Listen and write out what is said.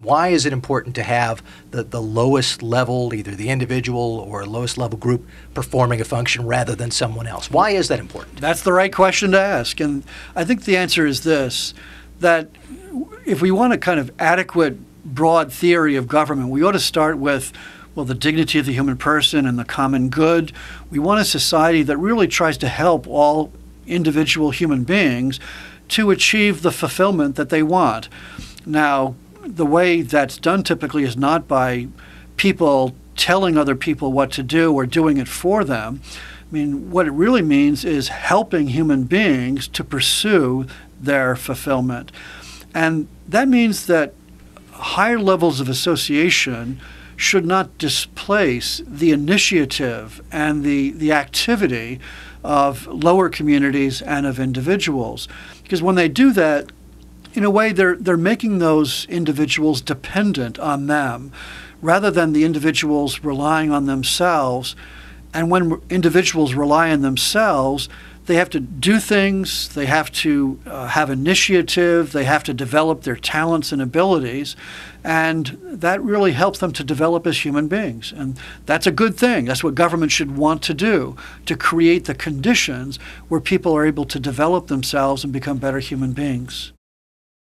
Why is it important to have the, the lowest level, either the individual or lowest level group, performing a function rather than someone else? Why is that important? That's the right question to ask. And I think the answer is this that if we want a kind of adequate, broad theory of government, we ought to start with well, the dignity of the human person and the common good. We want a society that really tries to help all individual human beings to achieve the fulfillment that they want. Now, the way that's done typically is not by people telling other people what to do or doing it for them. I mean, what it really means is helping human beings to pursue their fulfillment. And that means that higher levels of association should not displace the initiative and the, the activity of lower communities and of individuals. Because when they do that, in a way, they're, they're making those individuals dependent on them rather than the individuals relying on themselves. And when individuals rely on themselves, they have to do things, they have to uh, have initiative, they have to develop their talents and abilities, and that really helps them to develop as human beings. And that's a good thing. That's what government should want to do to create the conditions where people are able to develop themselves and become better human beings.